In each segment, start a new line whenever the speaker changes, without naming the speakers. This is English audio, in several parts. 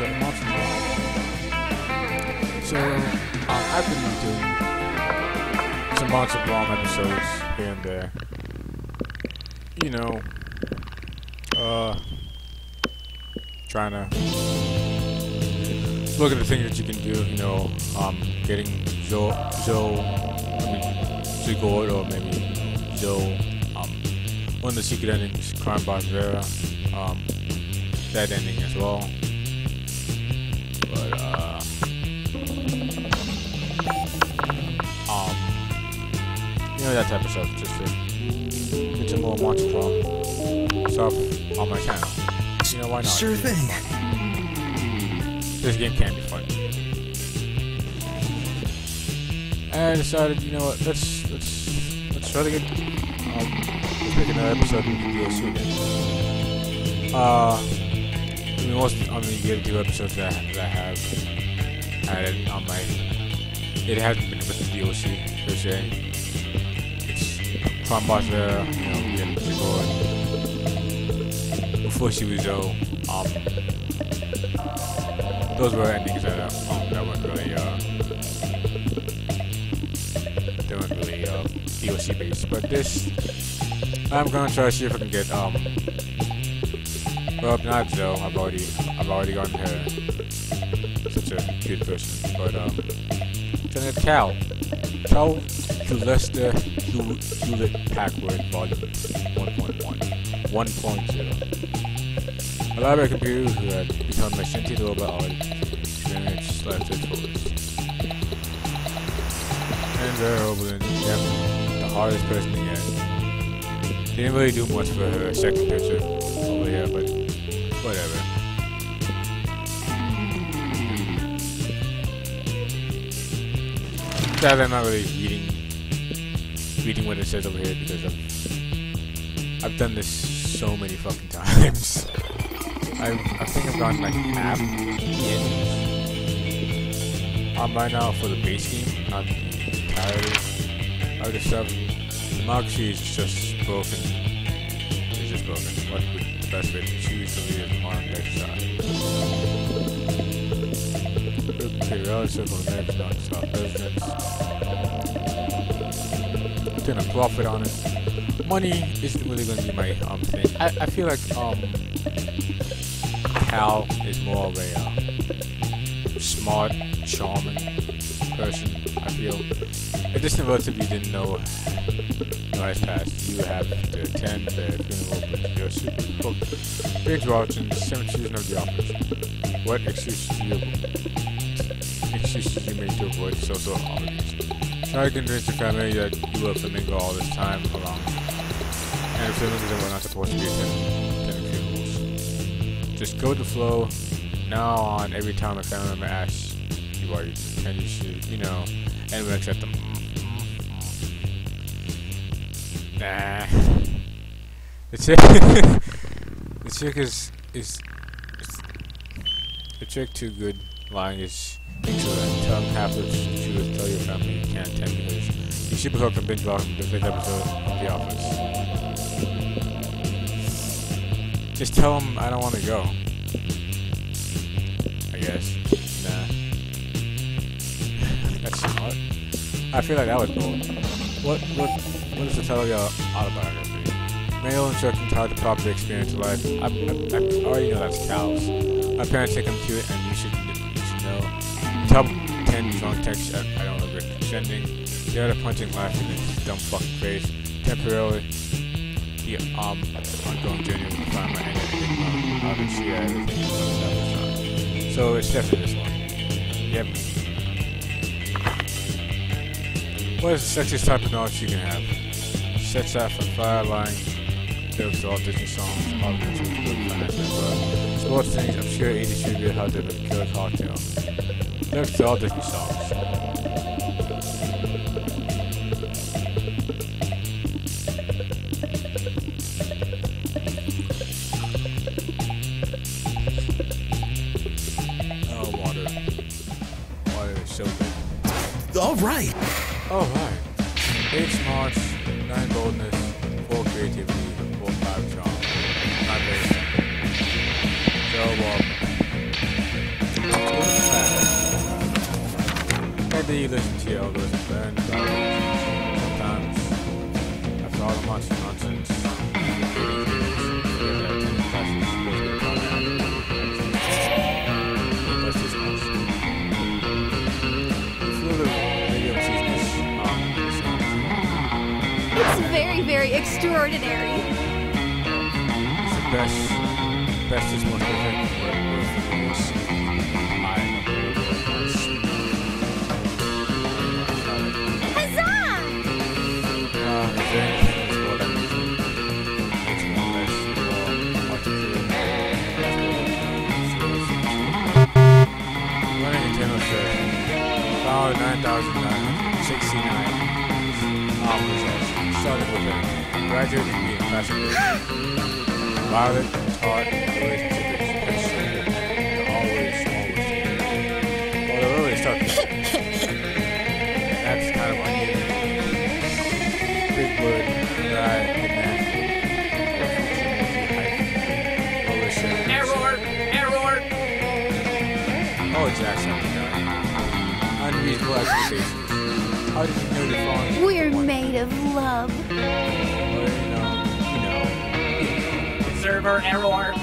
Ball. So, um, I've been doing some Monster Prom episodes here and there. You know, uh, trying to look at the things that you can do. You know, um, getting Joe, Joe, I mean, Zigord or maybe Joe, um, one of the secret endings, Crime Boss Vera, um, that ending as well. Know, that type of stuff, just to get some more Monster Prom stuff on my channel. You know, why not?
Sure thing.
This game can be fun. And I decided, you know what, let's let's let's try to get um let's make another episode of the DLC again. Uh I mean most on the year two episodes that, that I have had it on my it hasn't been with the DLC per se. It's Crime Boss Vera, you know, before she was Zoe, um those were endings that, uh, um, that weren't really, uh, they weren't really, uh, DLC based. But this, I'm gonna try to see if I can get, um, well, not Zoe, I've already, I've already gotten her, such a cute person, but, um, to get Cal, Cal Hewlester Hew- Hewlett uh, Packard Volume 1.1, 1.0. A lot library computer who had become a sentient robot already experienced to its fullest. And Vera Oberlin, yep, the hardest person to get. Didn't really do much for her second picture over here, but whatever. Sadly, I'm not really reading what it says over here because I've I've done this so many fucking times. I I think I've gotten like half the endings um, right now for the base game, the entirety of the stuff. Democracy is just broken. It's just broken. What would the best way to choose to lead as modern exercise? Okay, relative of American non-stop presidents. Doing a profit on it. Money isn't really going to be my um thing. I, I feel like um Cal is more of a uh, smart, charming person. I feel. If this relatively didn't know his past, you have to attend the funeral with your super book. Binge watching seventh season of The Office. What excuses do you excuses you make to avoid social obligations? Try to convince your family that you were flamingo all this time around, and flamingos were not supposed to be funerals. Just go with the flow. Now on, every time a family member asks you are you, and you should, you know, and we accept them. Nah. The chick, the chick is is, is the chick too good. Lying is excellent. Tell them half the truth. Tell your family you can't attend because you should be hooked on binge watching the fifth episode of The Office. Just tell them I don't want to go. I guess. Nah. That's smart. I feel like that was bold. What what what is the title of your autobiography? Male instructions how to properly experience life. I, I, I already know that's cows. My parents them to it, and you should you should know. Ten drunk text I, don't regret sending. The other punching life in its dumb fucking face. Temporarily. The um ongoing journey to find my enigma. How to see from. So it's definitely this one. Yep. What is the sexiest type of knowledge you can have? Sets off on fire, lyrics to all Disney songs, all the music, good but sports things, obscure 80s trivia, how to make a killer cocktail. Lyrics to all Disney songs. Oh, water. Water is so good.
All right.
Oh, hi. Eight smarts, nine boldness, four creativity, four five charm. Not very simple. So, um, listen to your elders and learn about it. Sometimes, after all the months of nonsense, you forget that classes supposed to be automatic. That's just much. You feel the radio cheesiness, in the sound.
It's very, very extraordinary.
It's the best, best is most perfect Found 9,969 hours started with a graduate degree in design. Violet taught relationship is picture and always, always. Well, they're really stuck. That's kind of unusual big word that
Error! Error!
Oh, Jackson. Expectations. How did you know you're falling?
We're made of love.
Well, you know, you know.
Server error!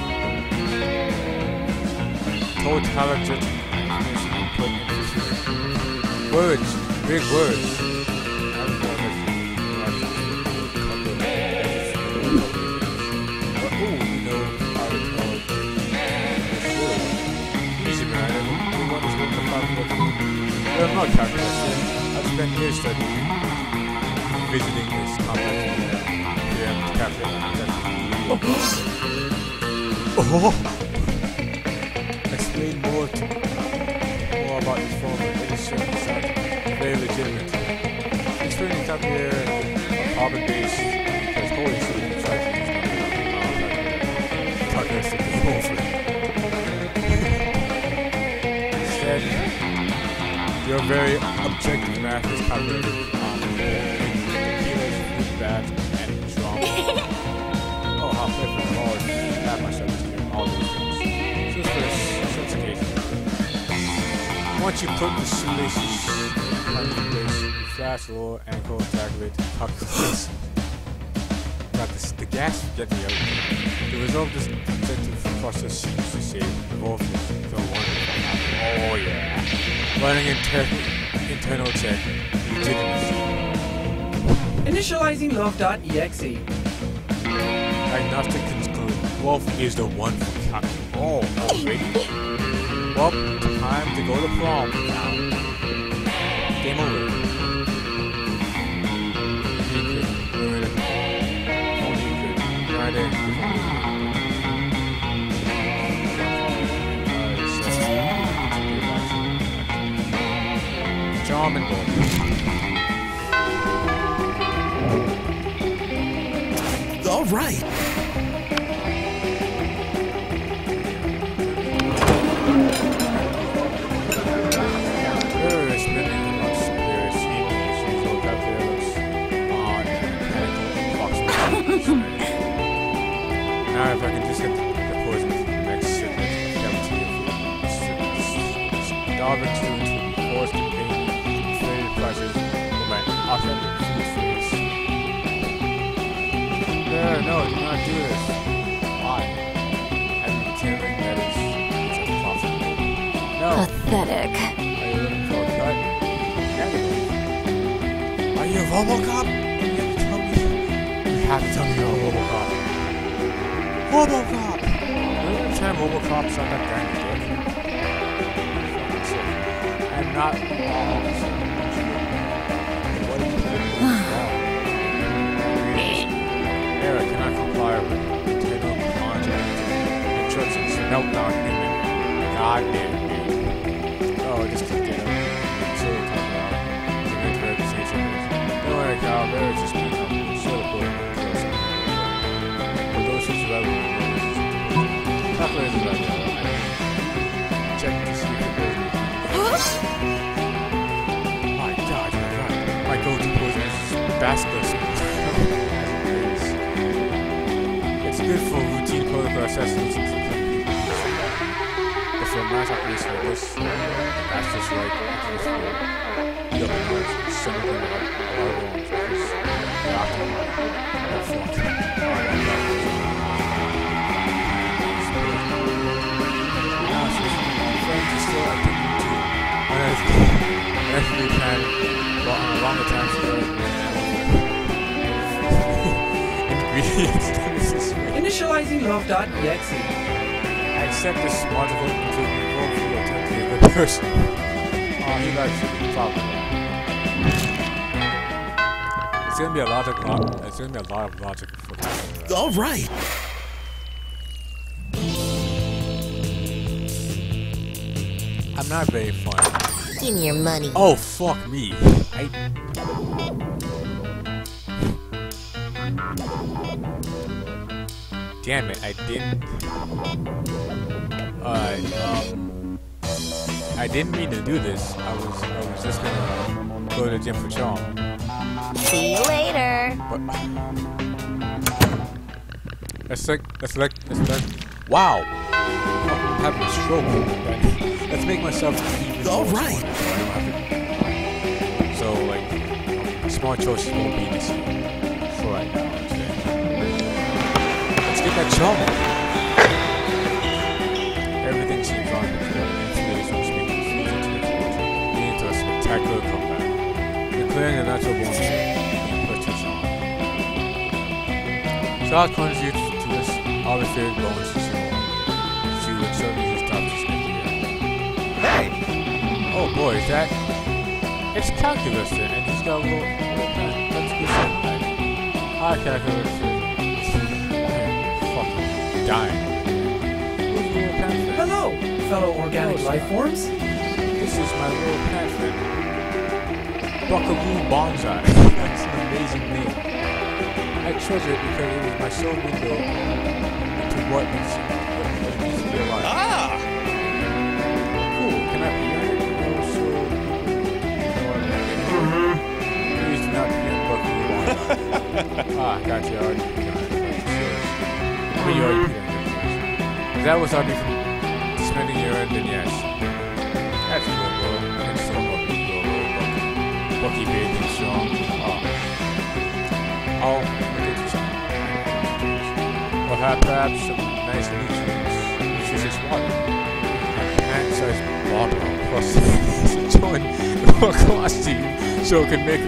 Told Tyler just information put into Words. Big words. I'm not calculating. I've spent years studying, visiting this complex PM calculator. Oh! Explain more to more about this form of industry. Sounds very legitimate. The calculator a carbon base because holy shit, you tried to use my calculator to be over. Instead, your very objective math is calculated on food, bags, and um, trauma. oh, how clever of all that is all those things. So for such occasion. Once you put the shoelaces on your place, you flash lower ankle calculate calculates. Got this, the gas get the other. The result of this objective process seems to say evolvement from one Oh yeah. Running inter- internal check legitimacy.
Initializing love.exe.
Diagnostic conclude Wolf is the one for cocky. Oh, already? Well, time to go to prom now. Game over. If you could ruin it, only you could. Right common goal.
All right.
now if I can just get the, the poison next shipment, guarantee it. 2 No, no, do not do this. Why? I'm determined that it's, it's impossible. No.
Pathetic.
Are you looking for a cut? Negative. Are you Robocop? You have to tell me. You have to tell me you're a Robocop. Robocop! Every time Robocop sounds like that dick. Fucking sick. I'm not all comply with Nintendo contract instructions. Nope, not human. God damn it. Oh, just keep it up. So we'll talk about the mental reputation. Don't worry, Kyle. They're just being up. Sort of cool. For those who survive the calculators is like that. Good for routine protocol assessments. But for mass operation like this, that's just right. It's just the other ones, some of ones, because the Octomon, that fuck. That and actually plan, well, on time ingredients this
Initializing love.exe.
I accept this wonderful completely vote for you attempt to be a good person. Oh, he likes you, probably. It's gonna be a lot of lo- it's gonna be a lot of logic for that.
All right.
I'm not very funny.
Give me your money.
Oh fuck me. I Damn it, I didn't Alright, um I didn't mean to do this. I was I was just gonna go to the gym for charm.
See you later.
But let's like let's like let's like wow. I'm having a stroke. Let's make myself even
All
more
right.
smart so I don't have to- So like smart choices won't be this that charm. Everything seems on the field. Today's no speaking fuse into the field, leading to a spectacular comeback. Declaring the natural bonus and purchase on. Charles contributes to this arbitrary bonus to to certainly his top to spend
Hey.
Oh boy, is that? It's calculus then, and he's got a little. Let's do something. Hi, calculus. Fucking dying. Who's your little pamphlet?
Hello, fellow organic life forms.
This is my little pamphlet. Buckaroo Bonsai. That's an amazing name. I treasure it because it was my sole window into what is what it means to be alive.
Ah.
Cool. Can I be on it? Also, Please do not be on Buckaroo Bonsai. ah, gotcha. I already beat on it. But you already beat on it. If that was already from spending your end, then yes. That's cool, bro. That's so fucking cool, bro. Bucky, Bucky big strong. Oh. Oh, have perhaps some nice nutrients, nutritious water. And plant-sized water plus join the class team so it can make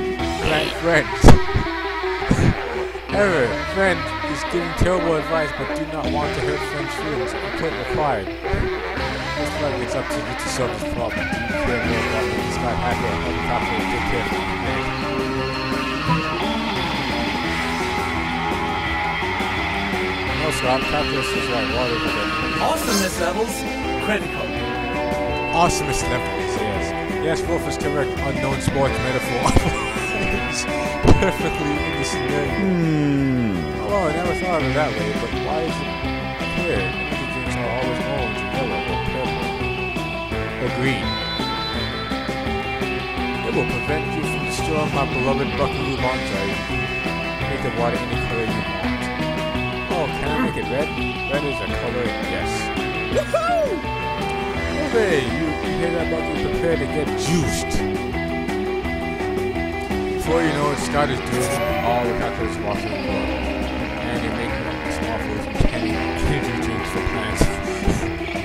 friends. Error, friend is giving terrible advice but do not want to hurt friend's feelings. Input required. This flag it's up to you to solve this problem. Do you care more about making Scott happy or helicopter and take care of the No, Scott, calculus is right. Water is
Awesomeness levels critical.
awesomest levels, yes. Yes, Wolf is correct. Unknown sports metaphor. It's perfectly in the scenario. Oh, I never thought of it that way, but why is it clear? Energy drinks are always orange, yellow, or purple, or green. It will prevent you from destroying my beloved Buckaroo Bonsai. Make the water any color you want. Oh, can I make it red? Red is a color, yes. Hooray! You, you hear that, Bucky? Prepare to get juiced. Before you know it, Scott is doing all the the world. And making small foods and candy energy drinks for plants.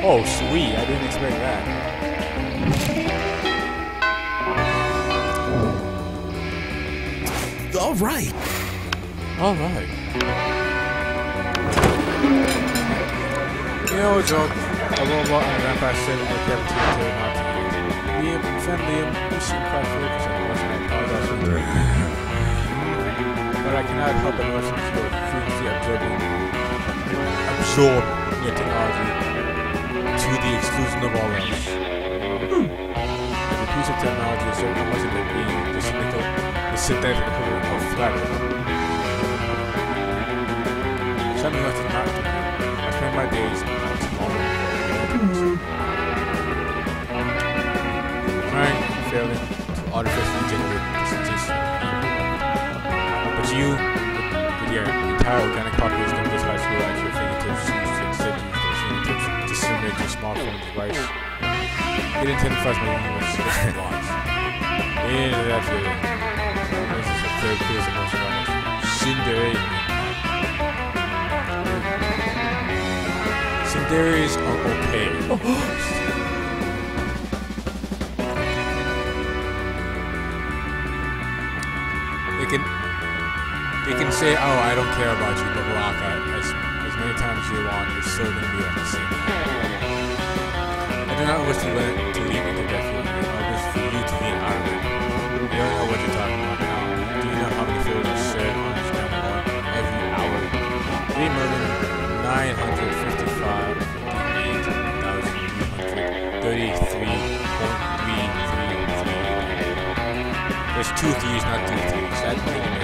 oh, sweet. I didn't expect that.
All right.
All right. You know, Joe, a robot and a vampire said in the cafeteria not to. Liam, friend Liam, you seem quite focused on watching I apologize for But I cannot help but notice your frequency absorbing, absorb your technology to the exclusion of all else. Hmm. The piece of technology is so much of it being the cynical, the synthetic equivalent of flattery. Something to not. I spend my days on small trying and failing to artificially generate entire organic population of this high school at your fingertips, to instead use those fingertips to to simulate your smartphone device. Get into the first one when switch to launch. And after this is a third place of most runners. Cinderella. Cinderella's are okay. they can say, "Oh, I don't care about you," but block out as, as many times as you want. It's still gonna be on the same. I do not wish to let to leave it to death. I wish for you to be of it. You don't know what you're talking about now. Do you know how many photos are shared on this every hour? Three million nine hundred fifty-five eight thousand three hundred thirty-three point three three three. There's two threes, not two threes. That really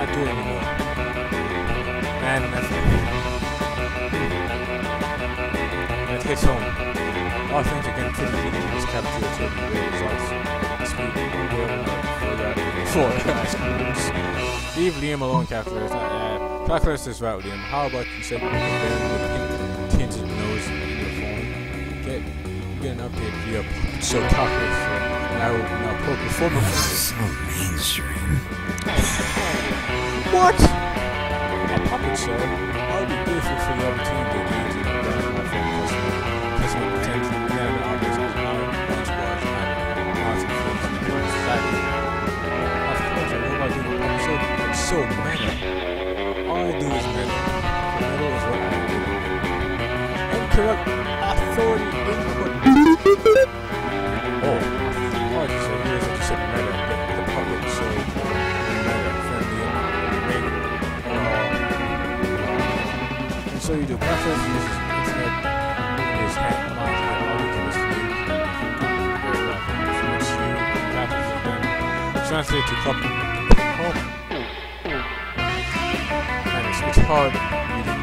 It's, it's, it's not doing anymore. Man, and it hits home. All things again in this cafeteria to great results. Speed good for that for ice creams. Leave Liam alone, calculator. Uh, calculator says right, Liam. How about you send me a pink tinted nose in your phone? Get get an update via so calculator. Now now pro performer.
So mainstream.
What? A puppet show? I would be grateful for the opportunity to translate to cup home. And it's, it's hard reading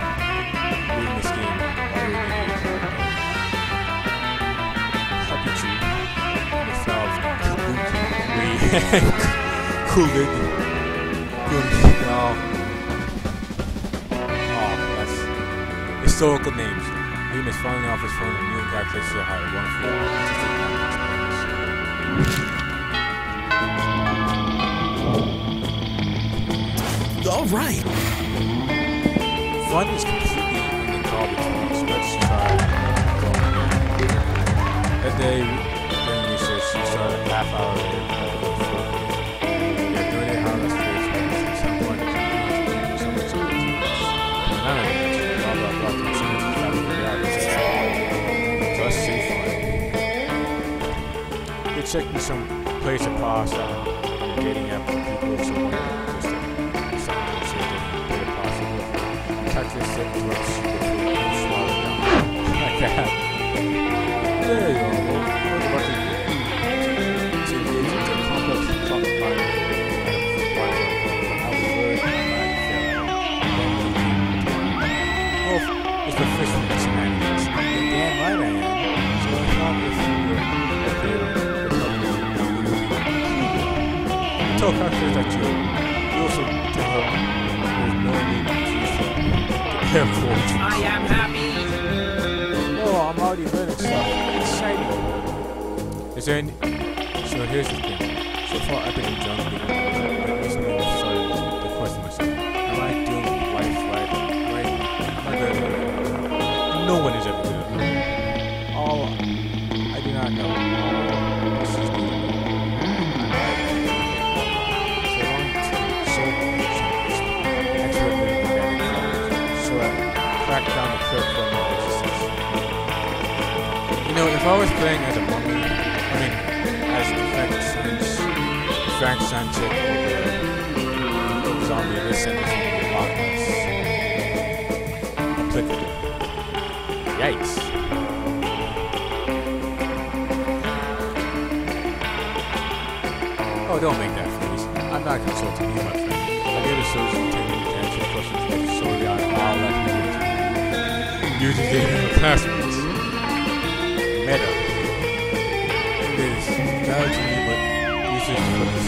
reading this game you're reading. Puppetry without kabuki. That's historical names. Liam is finally off his phone and new guy places a high wonderful
All right.
Fun is completely in the garbage box. Let's try. That day, during research, she started half hour later. Yeah. At some. None of it. Blah, blah, blah. to some place to pass on dating app people so just something and that. There you go. What the to engage into a complex talk about Oh, it's the from the shenanigans. You're damn right I am. So if you Tell characters that you there's no need to their fortunes.
I am happy.
Oh, I'm already learning stuff. Exciting. Is there any... So here's the thing. So far, I've been enjoying the? No one is ever good. All... I do not know. Down from existence. You know, if I was playing as a mummy, I mean, as Frank Frank Sanchez or zombie this sentence would be. Yikes. Oh, don't make that face. I'm not consulting you, my friend. I gave a solution to in your classmates. Meta. Is valid to me, but users for this.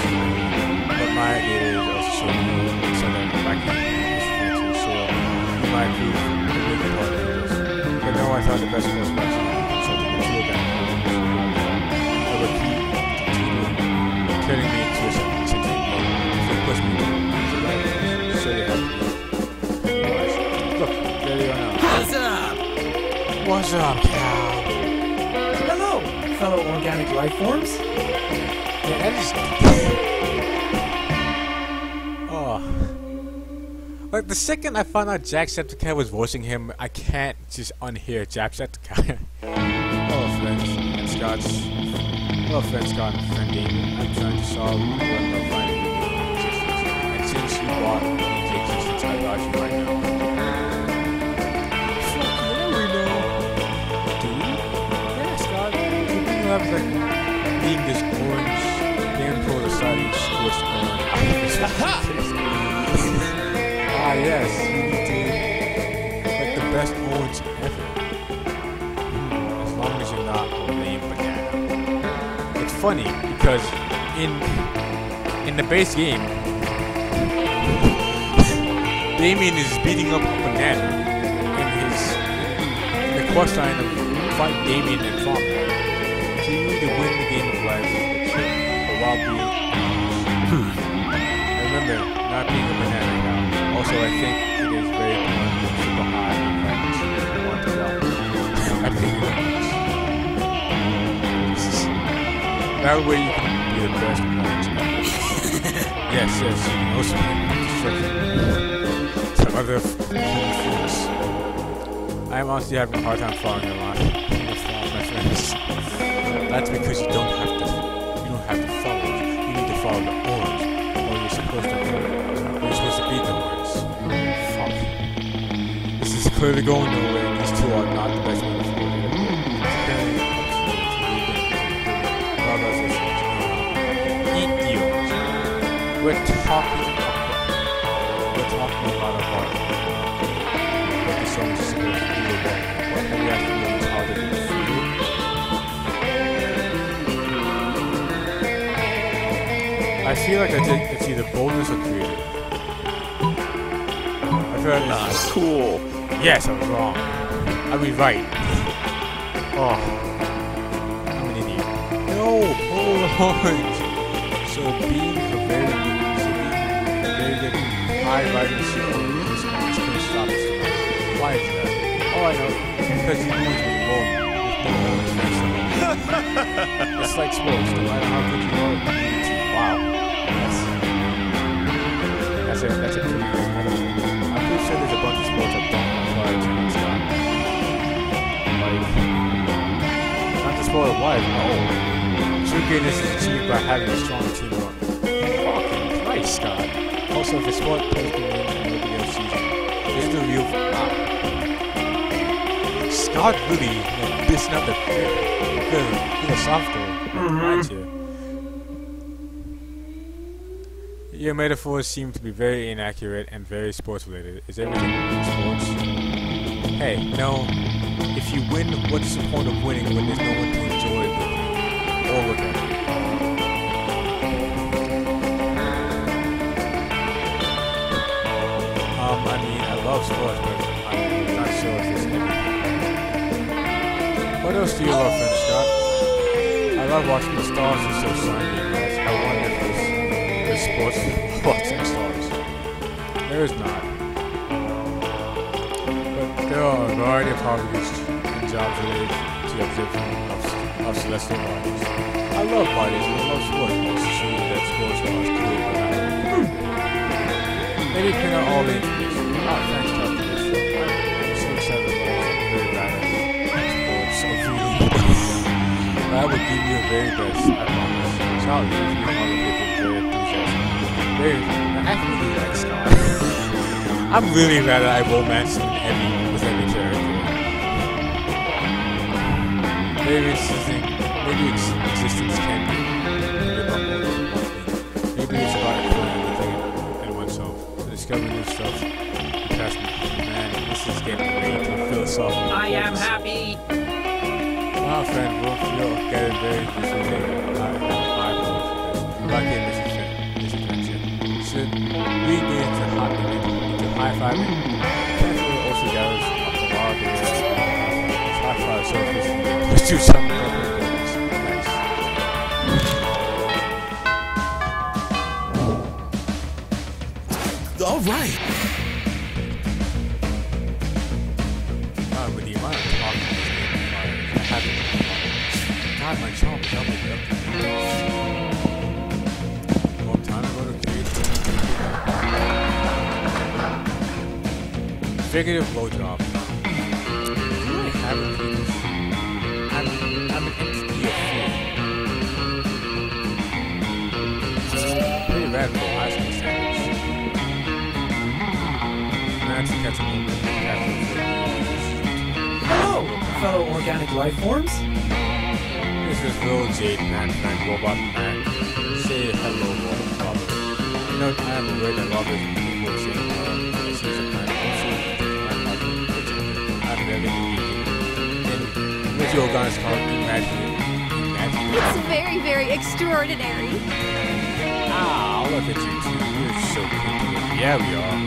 But my idea is also so you so that I can it to so you might prove the big part of this. But no, I thought the best was actually consulting the two of them. I would keep turning me into a sentient being. So puts me to life. So they have Look, there you are now.
What's up,
Cal?
Hello, fellow organic life forms.
Yeah, that is. oh. Like the second I found out Jacksepticeye was voicing him, I can't just unhear Jacksepticeye. Hello, friends and Scots. Hello, friends Scott and friend Damien. I'm trying to solve one of finding the meaning of existence. And since you brought me into existence, I got you right now. Bring like being this orange, squished orange ah, yes, you did. Like the best orange ever. As long as you're not a lame banana. It's funny because in in the base game, Damien is beating up a banana in his in the quest line of fight Damien and Farmland. And not being a banana now. Um, also, I think it is very important to super high on practice you want to is. That way you can be the best yes, yes, also destruction to other human forms. I am honestly having a hard time following with all my friends. That's because you don't have to. You don't have to follow. You need to follow supposed to. Or you're supposed to beat the orange. Fuck. This is clearly going nowhere. These two are not the best to to to. Eat the. We're talking. We're talking about a bar. What the song is supposed to do about. What have you actually how to? I feel like I did, either boldness or creative. I feel like
Ah,
it's
cool.
Yes, I was wrong. I mean, right. Oh. I'm an idiot. No, orange. So being a very good, so being a very good high riding super is is going to stop us. Why is that? Oh, I know. Because you want to be born with no orange face on it. It's like sports. No matter how good you are, you need to. Wow. That's, a, that's a pretty good metaphor. I'm pretty sure there's a bunch of sports that don't require teammates Scott. Like, not to spoil it, why? No. True greatness is achieved by having a strong teamwork. Fucking Christ, Scott. Also, if the sport plays the name and nobody else sees it, this is the real wow. Scott really like, dissing up the good philosophical, aren't Your metaphors seem to be very inaccurate and very sports related. Is everything sports? Hey, no. If you win, what's the point of winning when there's no one to enjoy with you or at? Um, I mean, I love sports, but I'm not sure if it's everything. What else do you love, friend Scott? I love watching the stars. It's so sunny there's sports watching stars. There is not. But there are a variety of hobbies and jobs related to the observation of, of celestial bodies. I love bodies and I love sports. It's true that sports are as cool, but not Maybe print out all the information. Ah, thanks, Dr. I'm so excited very bad sports. So I would give you the very best. I promise. And other people very enthusiastic. I really like Scott. I'm really glad that I romanced him every with every character. Maybe it's existing, maybe ex- existence can be a bit more than one thing. Maybe it's about everything in oneself, to discover new stuff. Past man, this is getting way too philosophical.
I am happy.
My friend Wolf, you're getting very visually Carefully also gathers up the air. High surface. Let's do something.
All right.
Figurative blowjob. Do you have a penis? I'm, I'm an entity of fear. Pretty radical high school standards. Man's catch a moment.
Hello, fellow organic life forms.
This is Will Jade Man friend Robot Man. Say hello, Robot Robert. You know, I am Robert is watching which your guys call imagine imagine.
It's very, very extraordinary.
Ah, look at you two. You're so cute. Yeah, we are.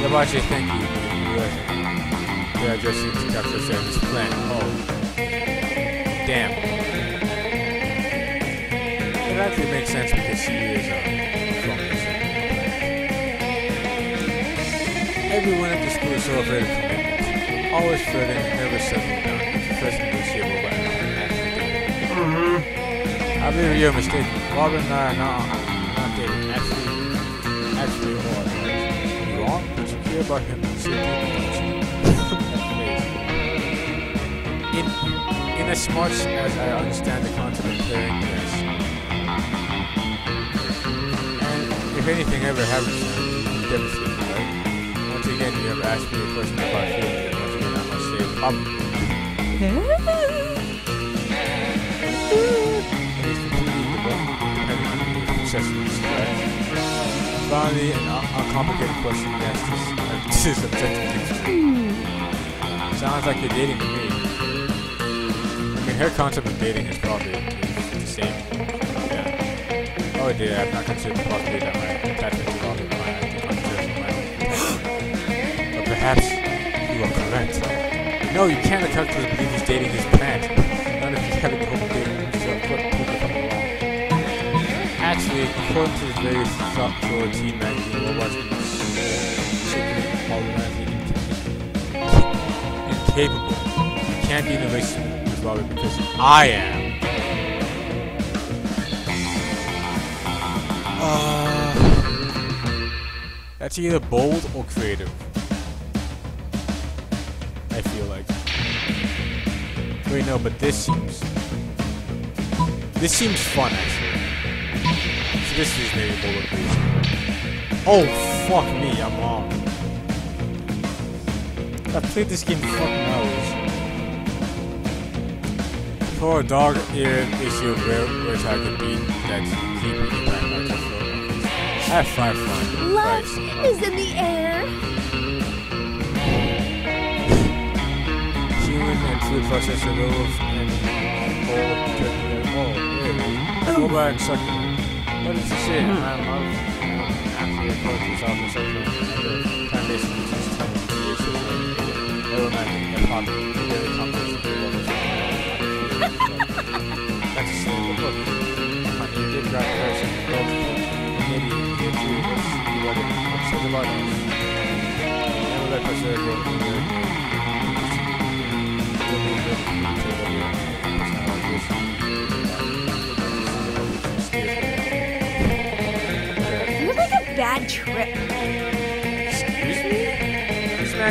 Yeah, but should thank you. You are, you just capture service plan. Oh. Damn. It actually makes sense because she is uh, from the Everyone at the school is so afraid of commitment. Always flirting, never settling down. It's the first negotiable by I believe you're mistaken. Robin and I are not, not dating. Actually, actually, all our. You wrong? But you care about him in, in as much as I understand the concept of pairing, yes. And if anything ever happens to be devastated, right? Once again, you have asked me a question about feelings, and once again, I must say, probably. Finally, an un- uncomplicated question yes, this, uh, this is objective. Sounds like you're dating to me. I mean, her concept of dating is probably the same. Yeah. Oh, dear, I've not considered the possibility that my attachment to Robin might be unjust But perhaps you are correct. No, you can't account for believe he's dating his plant. Of you have a dating himself. Actually, according to the very thoughtful team magazine, robots can secretly organizing incapable. You can't be in a relationship with Robert because I am. Uh, that's either bold or creative. Wait, no, but this seems. This seems fun, actually. So this is maybe creative. Oh, fuck me, I'm wrong. I've played this game fucking hours. A dog ear issue of rare which I could be that's keeping the back control. Have five fun.
Love
Christ.
is in the air.
Food processor wolf and whole turkey. Oh, really? Oh, go back, suck it. What did you say? Man, love. After your coach is off the social the foundation is just telling me it's just like never mind hip hop very complex and love That's a simple book. You did grab person. Well, maybe you too was you read it. I'm so delighted. Never let preserve your
You're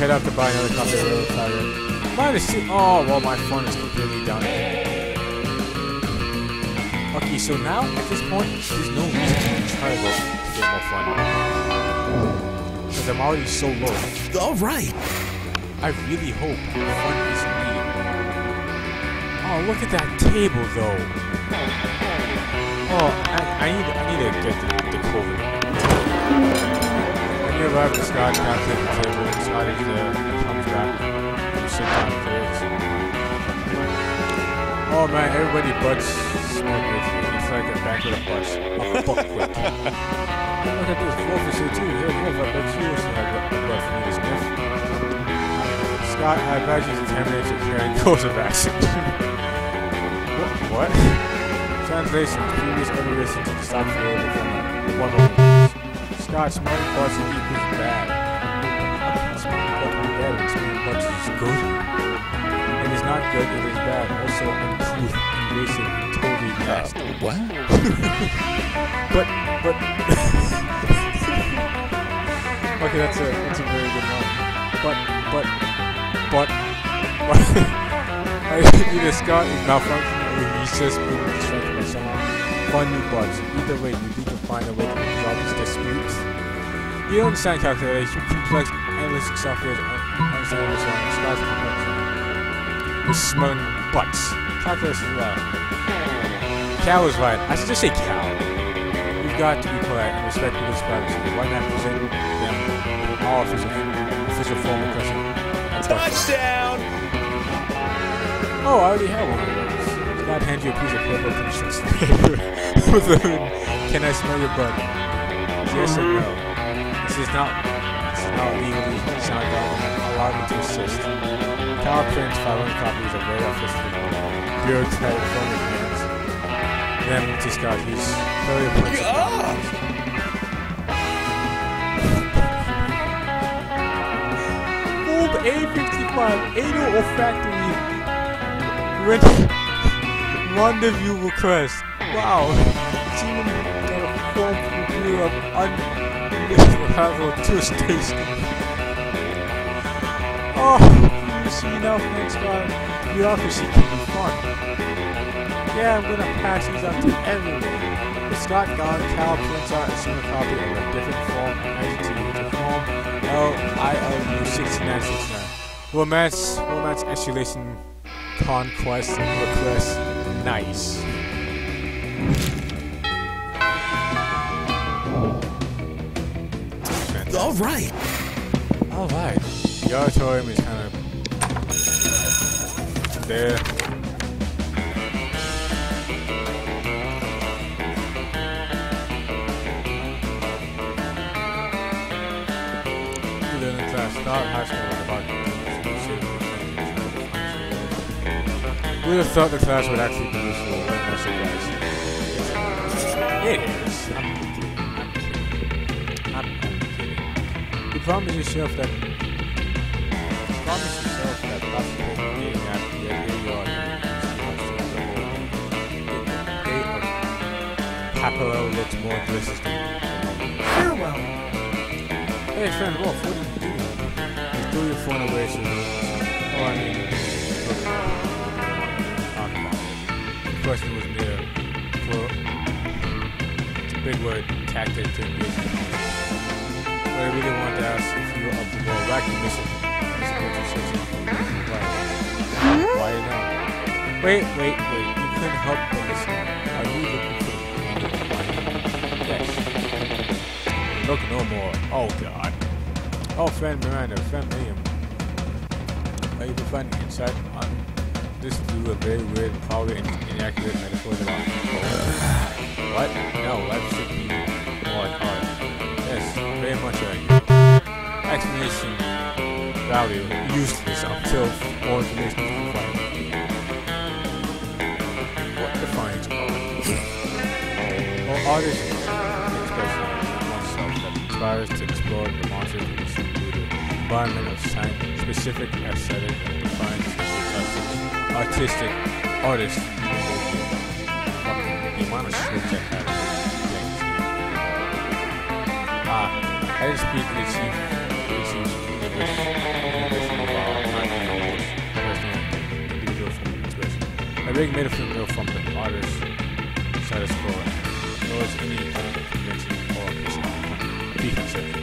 to his plant. You head out to buy another copy of Railroad Tiger. Mine is too- Oh, well, my fun is completely done. Okay, so now at this point, there's no reason to try to get more fun. Because I'm already so low.
All right.
I really hope fun is needed. Oh, look at that table, though. Oh, I, I need I need to get the, the COVID. Arrive at Scott, comes at the table. Scott is there. He comes back. You sit down. Oh man, everybody butts smoke with you. It's like a banquet of butts. A buck quick. Look at this. Wolf is here too. Hey, Wolf, I bet you a butt for to sniff. Scott, I advise you to terminate your carrying course of action. what? what? Translation. Previous utteration to stop for the from one moment. Scott, smelling butts equals bad. Smelling butts is bad and butts is good. It is not good, it is bad. Also uncouth, invasive, and totally uh, nasty.
What?
But, but. okay, that's a that's a very good one. But, but, but, but. Either Scott is malfunctioning or he's just being distracted by someone. Funny bugs. Either way, you need to find a way to these disputes. You don't understand calculation, complex, endless software, understandable sound, Scott's complex. We're smelling butts. Calculus is right. Cow is right. I should just say cow. You've got to be polite and respect people's privacy. Why not present them all official, official form of question?
Touchdown!
Oh, I already have one of those. God hand you a piece of paper construction paper Can I smell your butt? Yes or no? This is not this is not legally sound document. Allow me to assist. Power prints 500 copies of radar fisted bureaucratic phone hands. Then to Scott, he's very appointed. Old A55, Ado olfactory Red rendezvous request. Wow. The Bureau of Unbelievable Tour Station. Oh, you see now, thanks God. Bureaucracy can be fun. Yeah, I'm gonna pass these out to everyone. The Scott Gone Cal prints out a single copy of a different form entity to form L-I-L-U 6969. Romance, romance, escalation, conquest, request, nice.
All right.
Alright. The auditorium is kind of there. Class, We have thought the class would actually promise yourself that promise yourself that possible being at the end of your day of Papalo looks more delicious than
Farewell.
Hey friend Wolf, what are you doing? You threw your phone away so Oh I mean. The question was there for it's a big word, tactic to engage in But I really wanted to ask if you were up a wacky mission. Why not? Wait, wait, wait. You couldn't help but listen. Are you looking for the Yes. Look no more. Oh god. Oh, friend Miranda, friend Miriam. Are you finding insight on this through a very weird, probably in- inaccurate metaphor that What? No, life should be more art. Yes, very much explanation value useless until all information is provided. What defines art? well, art is an expression of oneself that tries to explore the monsters through the environment of science, specific aesthetic, and defines the artistic artist. The I. Ah, I just speak the chief English, English about not being personal, individual from inspiration. A big metaphor from the artist status quo, nor is any convention or be concerned.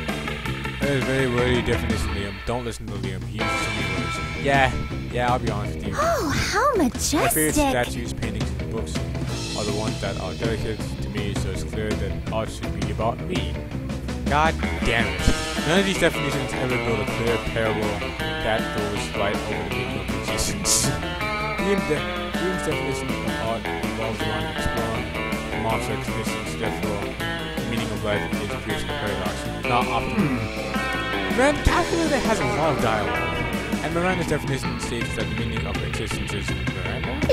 That is very wordy definition, Liam. Don't listen to Liam. He uses so many words. Yeah, yeah, I'll be honest with you.
Oh, how majestic!
My favorite
majestic!
statues, paintings, and books are the ones that are dedicated to me, so it's clear that art should be about me. God damn it. None of these definitions ever build a clear parable that goes right over the meaning of existence. De- definition of art revolves around exploring the monster conditions, therefore, the meaning of life is creation of paradox, not optimism. Man, Calculator has a lot of dialogue. And Miranda's definition states that the meaning of existence is Miranda.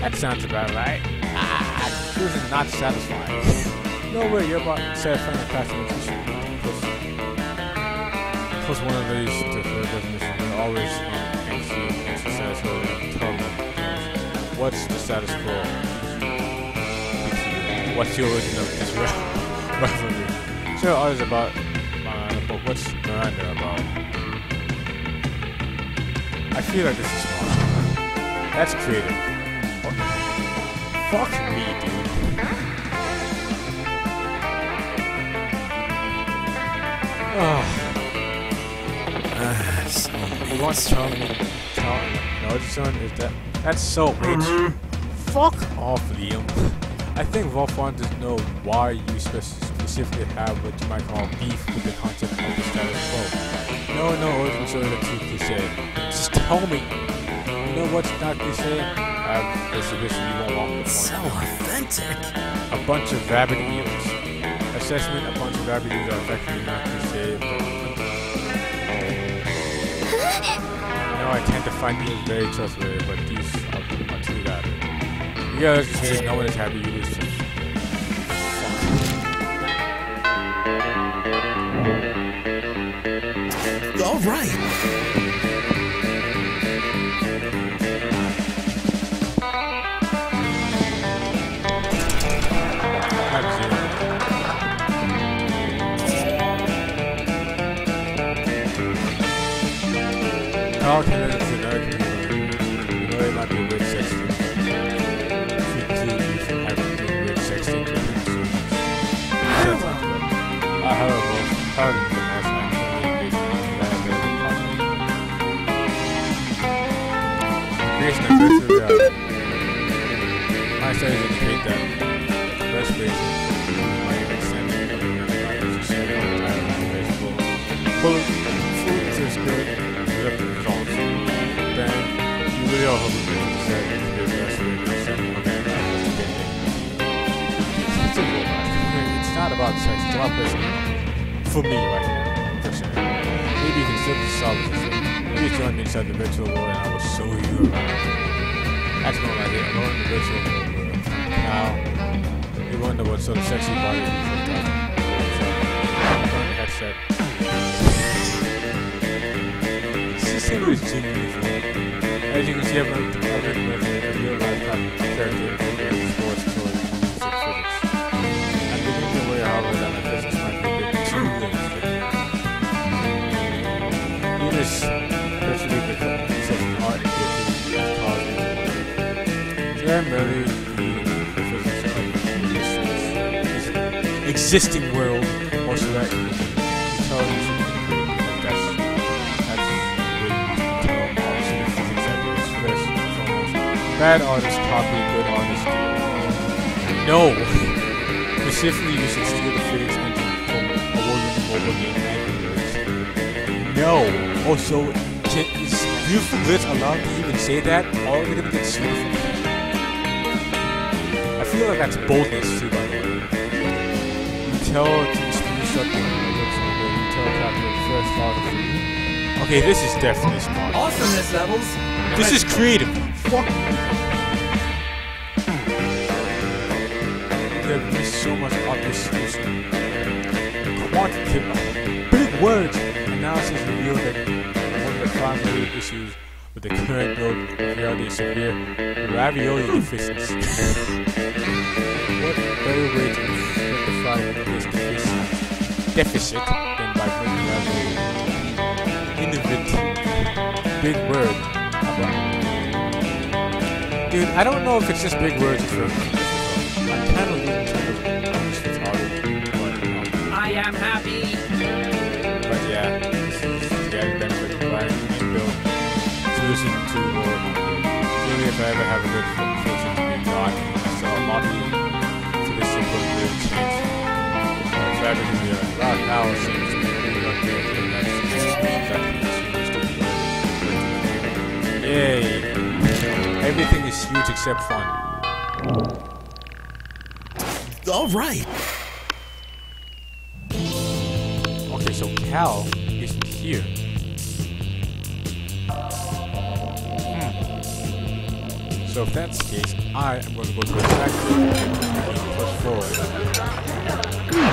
That sounds about right. Ah, this is not satisfying. no way, you're about satisfying the classification. Plus one of these to her definition are always. What's the status quo? What's the origin of this ri- rivalry? Sure, art is about uh, but what's Miranda about? I feel like this is smart. That's creative. Fuck me, dude. Oh,
so
we want Charlie. Charlie. No, son is that. That's so rich. Mm-hmm. Fuck off, Liam. I think Wolf wants to know why you spe- specifically have what you might call beef with the concept of the status quo. No, no, origin story that's too cliche. Just tell me. You know what's not cliche? I have a suggestion you won't want with
so authentic.
a bunch of rabbit eels. Assessment, a bunch of rabbit eels are effectively not cliche, know, I tend to find eels very trustworthy, but these are, are too rabbit. Yeah, let's just say no one is happy you lose.
All right.
Of virtual reality. My that the best way to extended full full to spirit productive results. Then you really are hoping that the best way to extend get. It's. It's not about sex, it's about personal. For me right now, sure. Maybe you can just solve this. Maybe join me inside the virtual world and I will show you. That's more like it. Alone in the virtual world. Now, you wonder what sort of sexy body you. So, the headset. System is fun. As you can see, I've written with a real life character to tell artists the physics that. Bad artists copy, good artists. No! Specifically, you should steal the from award-winning mobile game No! Also, is Beautiful allowed to even say that? Or are we gonna get sued for that? I feel like that's boldness too, by the way. You tell to screenshot the lyrics and you tell Captain first thought of Okay, this is definitely smart.
Awesomeness levels.
This is creative. Fuck. There is so much obvious solution. Quantitative, big words. Analysis revealed that one of the primary issues with the current build of reality is severe ravioli deficiency. what better way to rectify this deficiency deficit than by out an innovative big word. Dude, I don't know if it's just big words for I'm kind of losing track of this photography, but, um,
I am happy.
but yeah, solution to war. Maybe if I ever have a good fortune to be God, I sell a lot of them for this simple and real change. Uh, if I ever be like, wow, now seems to be really up there for the next exactly Yay! Everything is huge except fun.
All right.
Okay, so Cal that's the case, I am going to go to the factory and push forward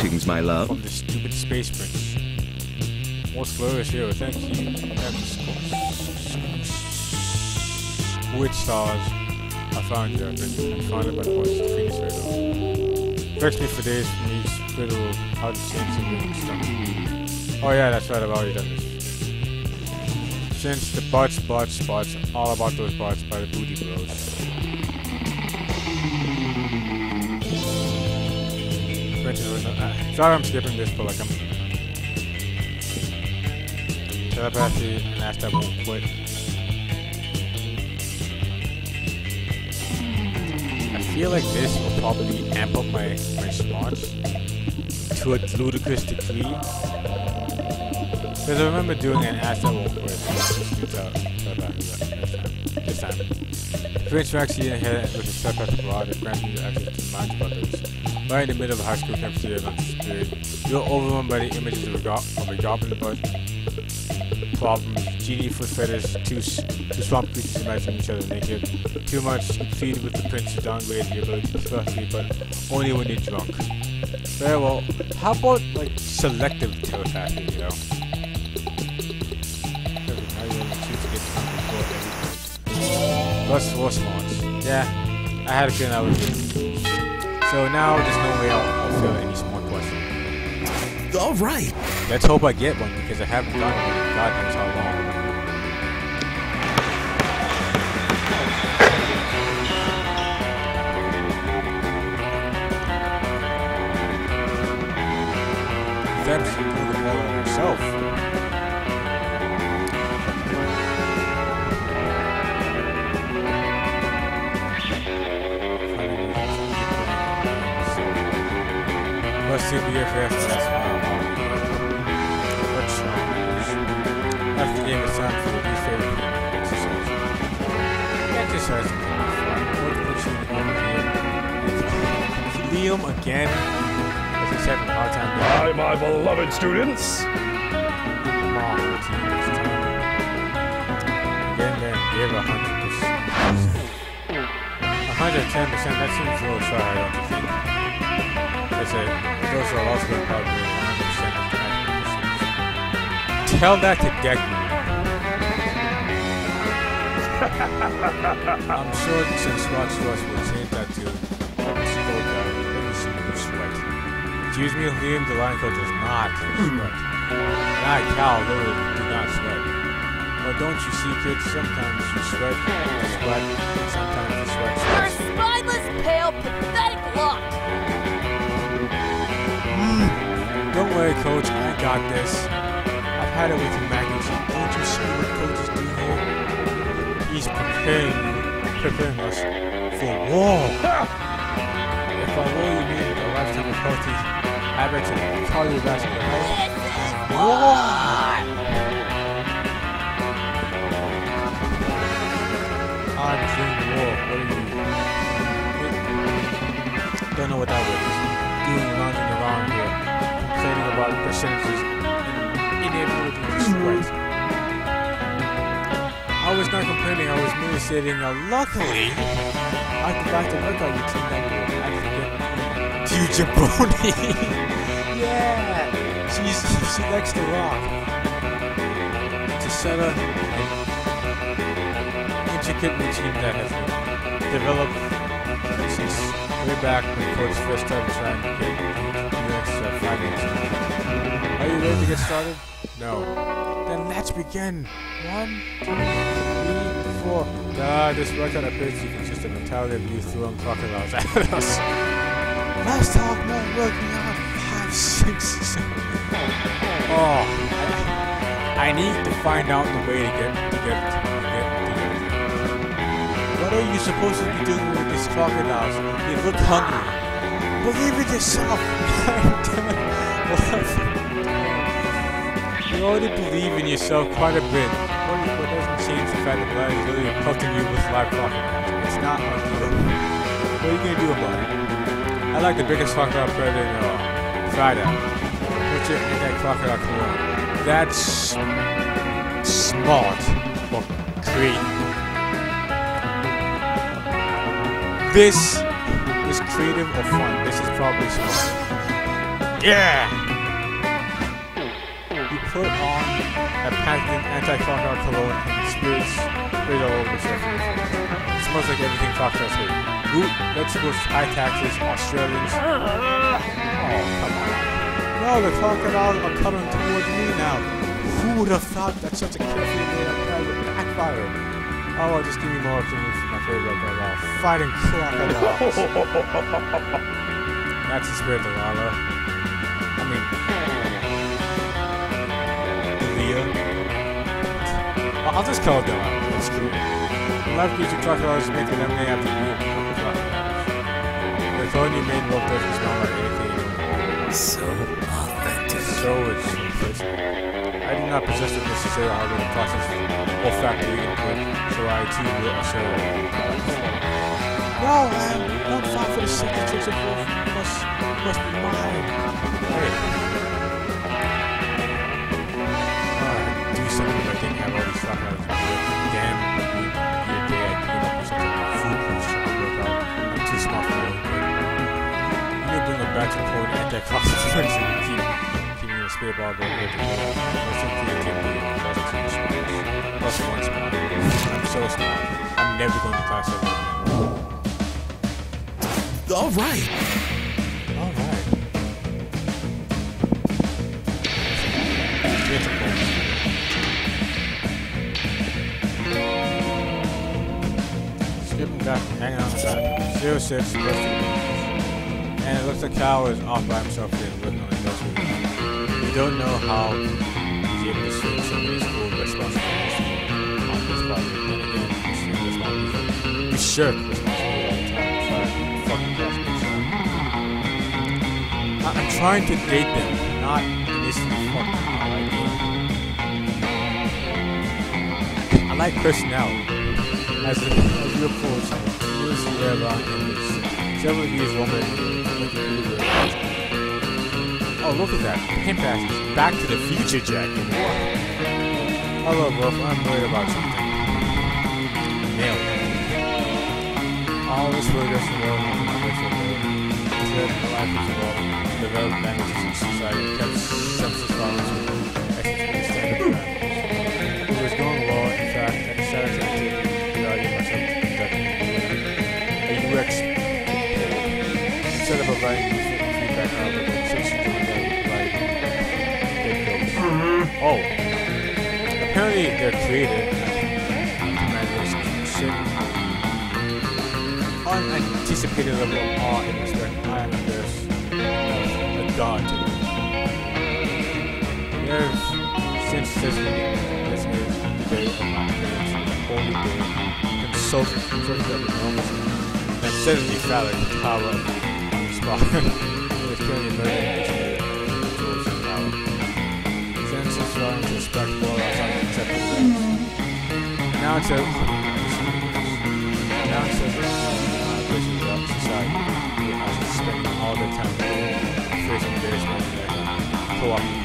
Greetings, my love.
from this stupid space bridge. Most glorious hero, thank you. Which stars I found you, I've been founded by the voice of Phoenix Radio. Vex me for days each little how to change the stuff. Oh yeah, that's right, I've already done this. Since the butts, butts, butts, all about those butts by the booty bros. Uh, Sorry I'm skipping this, but like I'm... Telepathy and ask that won't quit. I feel like this will probably amp up my, my to a ludicrous degree. Because I remember doing an Ask That Won't Quit. Just do tele- telepathy but uh, this time. This time. Prince Maxi ahead with his telepathic rod that grants you access to mind buckets. Right in the middle of a high school cafeteria lunch period, you're overwhelmed by the images of a, go- of a goblin butt problems, genie foot fetish, two, two swamp creatures imagining each other naked. Too much, you plead with the prince to downgrade the ability to telepathy, but only when you're drunk. Very well, how about like selective telepathy, you know? Plus four smarts. Yeah, I had a feeling I was good. So now there's no way I'll, I'll feel any smart question.
All right.
Let's hope I get one because I haven't done one in God knows how long. She the ball on herself. The FF last Let's After the game, it's time for your favorite exercise. Exercise is fun. What puts you in the game? Liam again. As he's having a hard time
Hi, my beloved students.
Again, give a hundred percent. A hundred ten percent. That seems a little shy, don't think? I said, those are also probably 100% the Tell that to Deku. I'm sure since Rock Rush will change that to Skull Guy with smooth sweat. Excuse me, Liam, the Lion Coach does not sweat. And I, Cal, literally do not sweat. But don't you see, kids, sometimes you sweat, you sweat, and sometimes you sweat,
Your
sweat, sweat.
spineless, pale,
worry, Coach, I got this. I've had it with you, Magnus. Don't you see what Coach is doing here? He's preparing preparing us for war. If I roll you need a lifetime of healthy habits and cardiovascular war! I'm doing war. What are you? Don't know what that was. Doing lounging around here, about percentages and inability to sweat. I was not complaining, I was merely stating that luckily I can back to workout routine that will actually get to jabroni. yeah, she's she likes to rock. To set up an intricate routine that has developed since way back when coach first started trying to get uh. Are you ready to get started? No. Then let's begin. One, two, three, four. God, this workout appears to consist of entirely of you throwing crocodiles at us. Let's talk more working out. Five, six, seven. Oh, I, I need to find out the way to get to get to get to get. What are you supposed to be doing with these crocodiles? They look hungry. Believe in yourself. You already believe in yourself quite a bit. What, what doesn't change the fact that life is literally pelting you with live crocodiles? It's not on you. What are you gonna do about it? I like the biggest crocodile predator in all. Try that. Put your anti-crocodile cologne. That's smart or creative. This is creative or fun. This is probably smart. Yeah! You put on a patented anti-crocodile cologne and spirits sprayed all over the surface. It smells like everything crocodiles hate. Root, vegetables, high taxes, Australians. Oh, come on. No, the crocodiles are coming towards me now. Who would have thought that such a carefully made plan would backfire? Oh, well, just give me more from my favorite crocodile. Fighting crocodiles. That's the spirit of Lala. I mean, Leah. I'll I'll just call it Delilah. That's true. Life gives you crocodiles make the lemonade after you eat. The cologne you made look doesn't smell like anything.
So authentic.
So it's I do not possess the necessary hardware to process olfactory input, so I too will assure No, I'm not far for the signatures of wolf must, must be mine. Hey. Alright, do something I have all these fucking other people. Damn, you, you a day I came up with something food was trying to work out. I'm too smart for it. You need to bring them back to the point anti-cross and keep spirit ball going here together. Let's see creativity and plus one smart. I'm so smart. I'm never going to class ever.
All right.
Alright. Beautiful. Skipping back, hanging on the back. Zero six, plus two. And it looks like Cal is off by himself here don't know how this the fucking I'm trying to date them, not initially fuck them. I like them. I like. As a, as you approach, you see Eva and this. Several you with Oh, look at that. Pimp asses. Back to the future jacket. Hello, Wolf. I'm worried about something. Nailed it. All this in the world is not good for the world. Instead, my life is evolving. Developed languages in society kept census violence with ethnically standard. It was going well, in fact, take the idea myself to conduct a UX instead of providing useful Oh. Apparently they're creative. Unanticipated level of awe and respect. I am embarrassed. Uh, a god to. There's since this this is the day of my parents, the holy day, consulted consulted of enormous and suddenly power of the spot. it was it's drawing to spectacle outside of. Now it's says now it says uh, is up society. I was spending all the time facing embarrassment co-op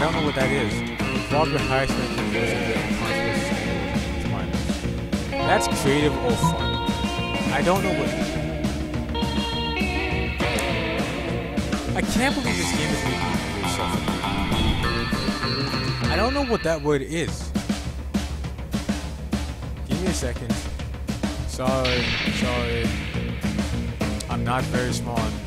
don't know what that is. Vulgar high strength conversion bit unconscious. That's creative or fun. I don't know what. I can't believe this game is making me suffer. I don't know what that word is. Give me a second. Sorry, sorry. I'm not very smart.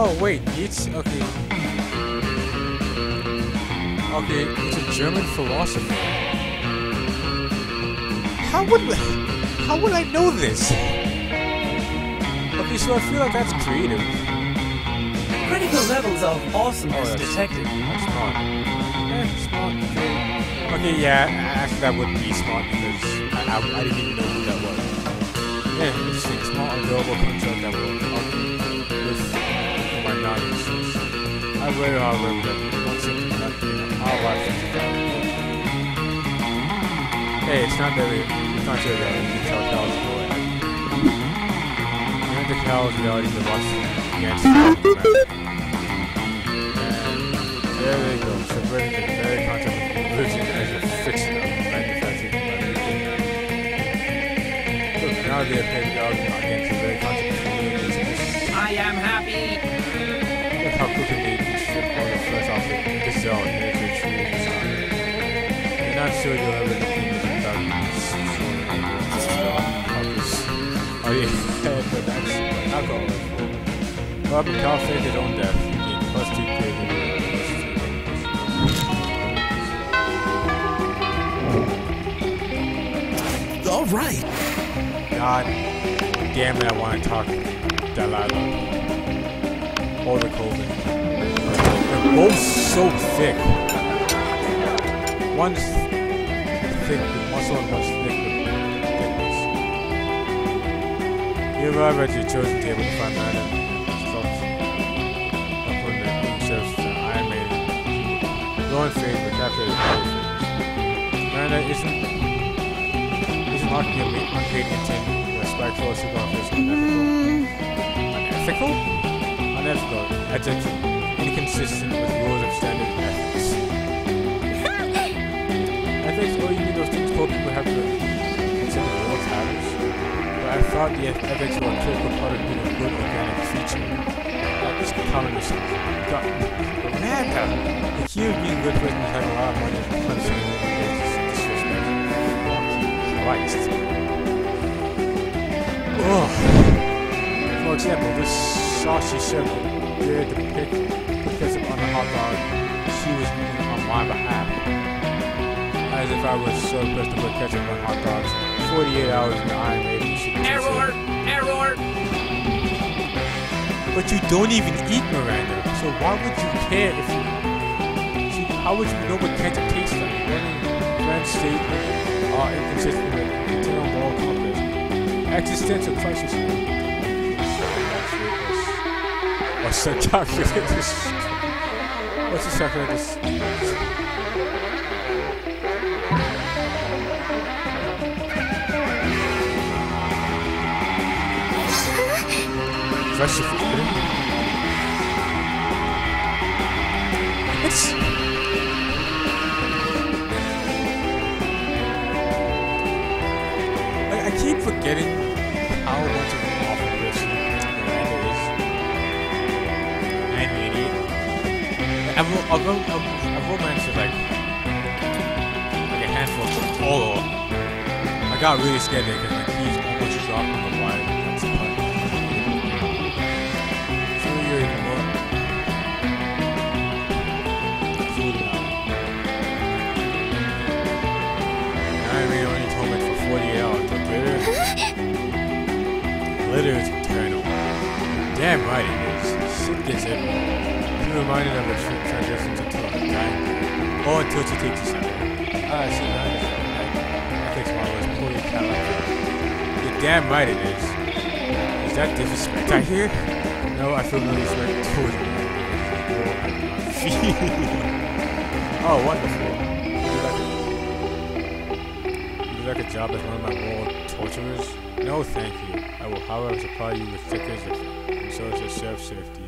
Oh wait, it's okay. Okay, it's a German philosopher. How would how would I know this? Okay, so I feel like that's creative.
Critical levels of awesomeness
Oh,
detected.
That's smart. Yeah, smart. Okay. Okay, yeah, actually that would be smart because I, I, I didn't even know who that was. Yeah, interesting. Smart, available concept that will help me with my non-instance. I really hard remember that one second that I'll watch it. Hey, it's not that it's not that we can tell cows to ahead. And the cows reality the watch against the there we go. Subverting the very concept of religion as a fiction of manufactured by Look, now they have pedagogy against it. This is all it is a true design. And I'm sure you'll ever look in this without Oh yeah, but that's alcohol. Robert Cow faked his own death. He gained plus two creative
All right.
God damn it, I want to talk Delilah. Or the Colvin. Both so thick. One's thick the muscle and one's thick. You arrive at your chosen table to find Maiden. Going phase, but capture the phase. Miranda isn't isn't locking a ma- unpaid intent respectful, superficial, unethical. Unethical? Unethical. Inconsistent with rules of standard ethics. ethics? Oh, you mean those things poor people have to consider real matters? But I thought the eth- ethics were a critical part of being a good organic feature. That is communist. God, Amanda! The of being good person having a lot of money and disrespect. Christ. Ugh. For example, this saucy chef dared to pick hot dog she was eating on my behalf. As if I was so pressed to put ketchup on hot dogs 48 hours in the Iron Maiden. she would
Error! Error!
But you don't even eat Miranda, so why would you care if you... See, how would you know what ketchup tastes like? Running grand state are inconsistent with internal moral compass. Existential crisis. Or sarcophagus. What's a sarcophagus? Fresh if It's I, I keep forgetting I've, I've, I've, I've romanced it like, like a handful of all. I got really scared there because like, he's almost dropped on the wire. That's the part. So you're in what? Food now. I mean, only torment for 48 hours, but glitter, glitter is eternal. Damn right it is. Shit gets everywhere be reminded of a trip transition to talk. Nine. Or oh, until she takes a shower. Ah, she see. is nine. Netflix model is poorly calibrated. You're damn right it is. Is that disrespect I hear? No, I feel no disrespect towards you. oh, wonderful. Would you like a job as one of my world torturers? No, thank you. I will, however, supply you with stickers and sources of self-safety.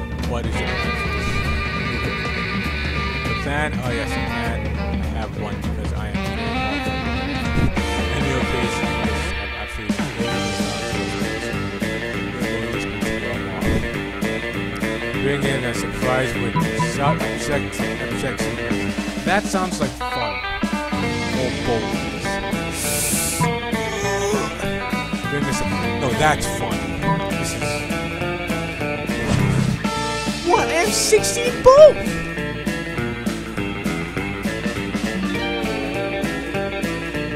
What is it? The plan? Oh yes, I fan. I have one because I am And your face Bring in a surprise with sub objection objection. That sounds like fun. Oh boy! Bring in a surprise. No, that's fun. succeed both!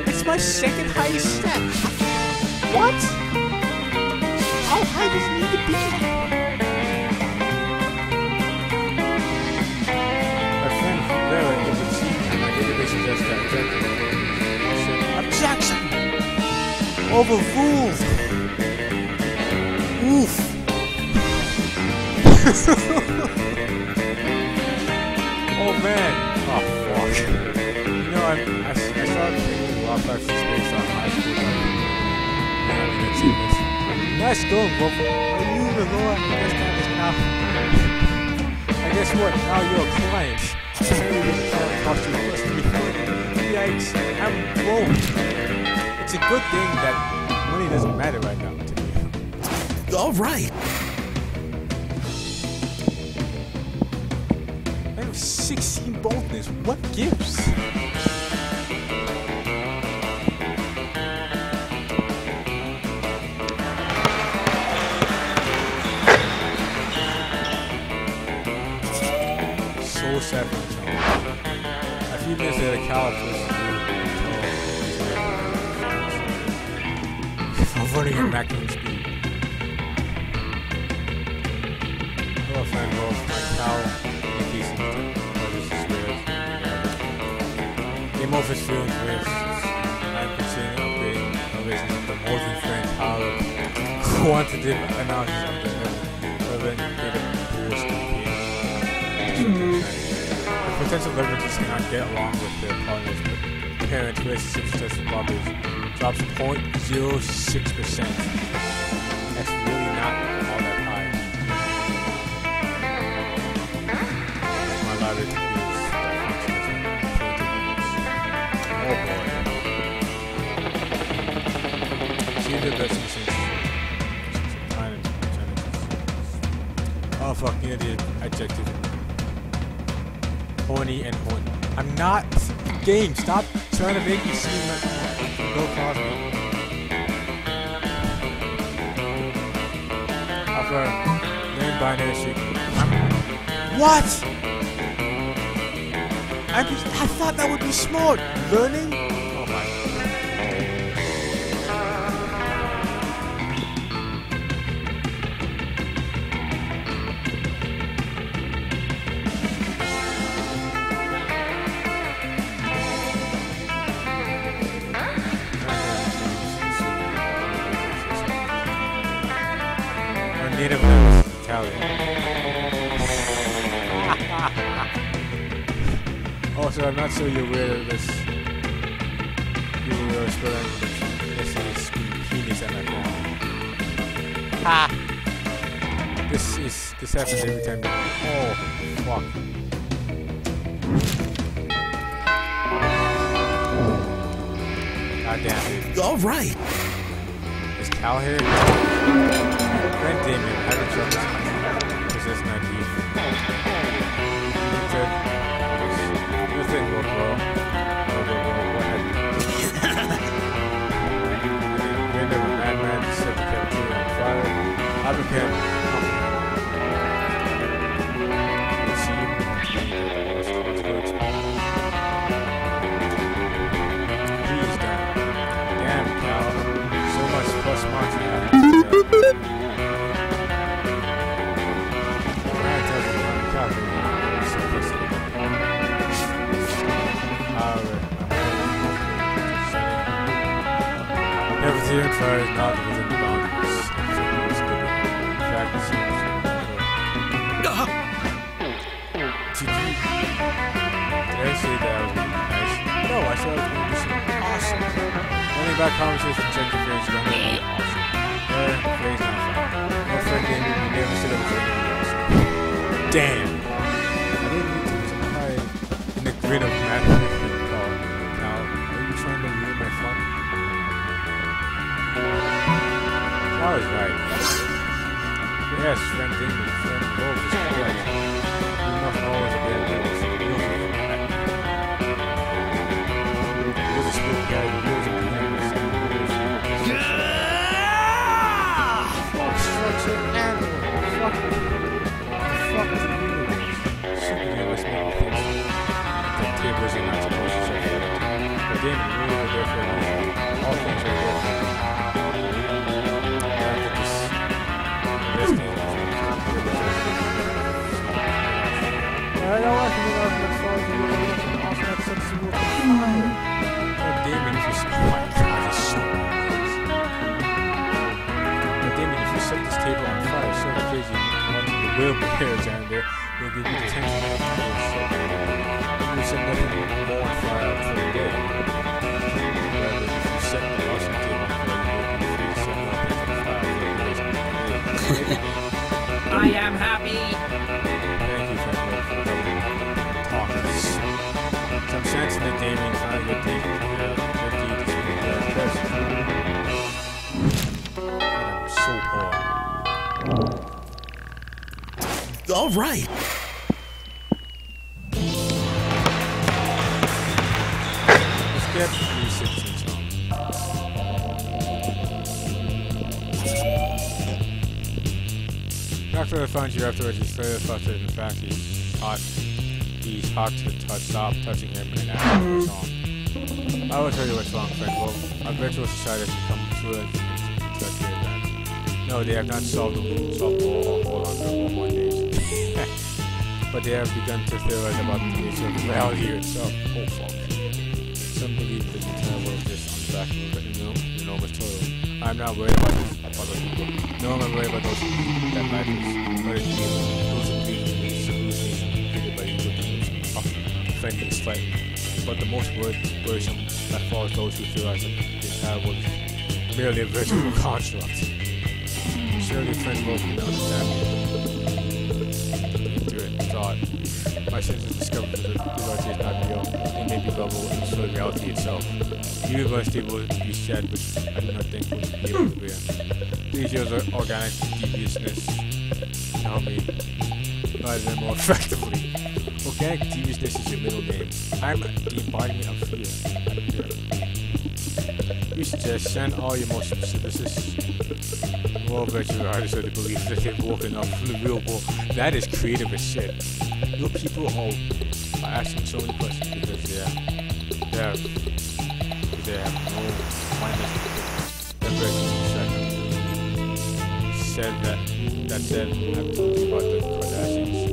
It's my second highest step. What? How high does it need to be? My friend from Vera is a chief and my database suggests that Objection! Overruled! Oof! man. Oh fuck. You know, I, I, I started thinking Warcraft is based on high school. Nice going, Bob. Are you the Lord? I guess that is now. I guess what? Now you're a client. Apparently, this client cost you plus 340. Yikes. I'm broke. It's a good thing that money doesn't matter right now to.
All right.
16. What gives? So sad for. A few minutes later, I'm running at maximum speed. Hello, friend Wolf. My Cal The Morgan friend Cal. Quantitative analysis of the the potential leverages cannot get along with their partners, but parents' relationships as fathers drops 0.06%. That's really not all that high. My library boy. See the best since Oh fuck, you know the adjective horny and horny. I'm not game. Stop trying to make me seem like binary What? I, just, I thought that would be smart. Learning? Also, I'm not sure you're aware of this. You were spelling this is penis at my phone. Ha! This is this happens every time. Oh, fuck. God damn it.
All right.
Is Cal here? Brent Damon, how did you I right. Let's get the 16 song. After I find you afterwards, he's further frustrated in fact he's hot. He's hot to touch. Stop touching him and ask for a song. I will tell you what's wrong, friend. Well, our virtual society has become too advanced. No, they have not solved the solved all, all on their one days. But they have begun to theorize about the nature of reality itself. Oh, fuck. Some believe that the entire world is on the back of an enormous, enormous. I'm not worried about this, other people. No, I'm worried about those that life is it is. Those who believe in this hallucination created by evil demons of offending is threatened. But the most wor- worrisome that follows those who realize that the entire world is merely a virtual construct. Surely friend will understand My senses discovered that the reality is not real. It may be bubble and so reality itself. The universe will be shed, which I do not think would be able to bear. Please use our organic deviousness help me rather than more effectively. Organic deviousness is your middle name. I'm the embodiment of fear. Fear. You should just send all your most synthesis more virtual artists are the belief that they've woken up from the real world. That is creative as shit. Your people are, are asking so many questions because they have, they have, no That version second said that, that said, told you about the Kardashians.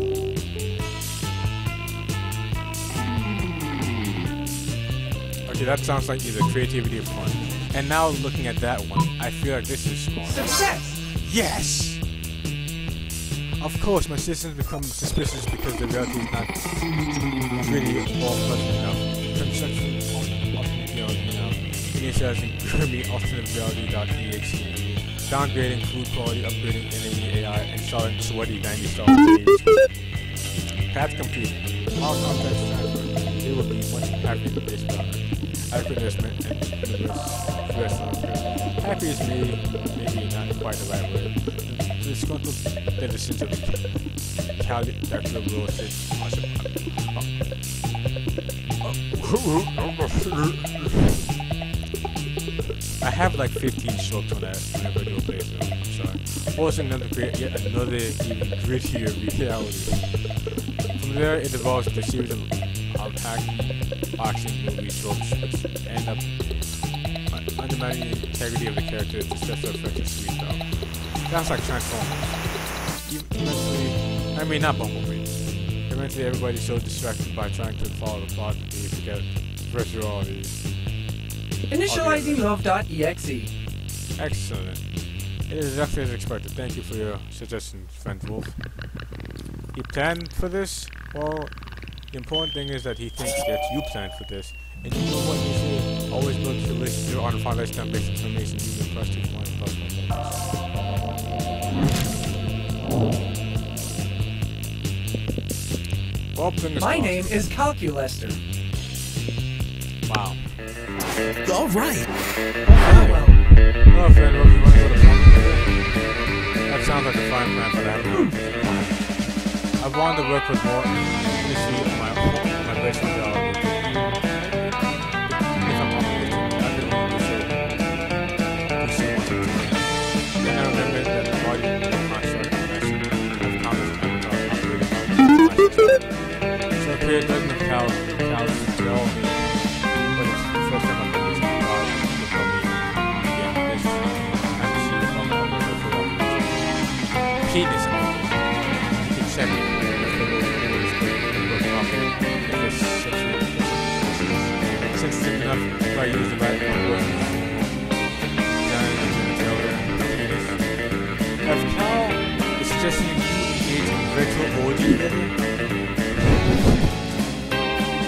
Okay, that sounds like either creativity or fun. And now looking at that one, I feel like this is smart.
Success.
Yes! Of course, my citizens become suspicious because the reality is not really all pleasant enough. Construction of, of you know, you know, initializing Kirby alternate reality.exe, downgrading food quality, upgrading enemy AI, installing sweaty 90 star games. Path complete. All context transfer. They will be much happier with this product. And universe Happy is maybe, maybe not quite the right word. The disgruntled denizens of Dr. Wilson. I have like 15 strokes on that whenever I do a playthrough. I'm sorry. Oh, Forcing them to create yet another even grittier reality. From there, it evolves into a series of, of hacking, boxing movie tropes, which end up undermining the integrity of the character to special effects and sweet though. That's like Transformers. Eventually, I mean not Bumblebee. Eventually, everybody's so distracted by trying to follow the plot that they forget virtuality.
Initializing love.exe.
Excellent. It is exactly as expected. Thank you for your suggestion, friend Wolf. You planned for this? Well, the important thing is that he thinks that you planned for this. And you know what you should always build your relationship on a foundation based information using plus two one plus one. Well,
My
crossed.
name is Calculester.
Wow.
All right.
Oh, Farewell.
Hello, friend. Wolf. You want to go to farming today? That sounds like a fine plan, but I have no I've wanted to work with more industry on my own, my I only do so. Of it. Then I remember that the enough, if I use the right word. Then genitalia, penis. If cow is suggesting you engage in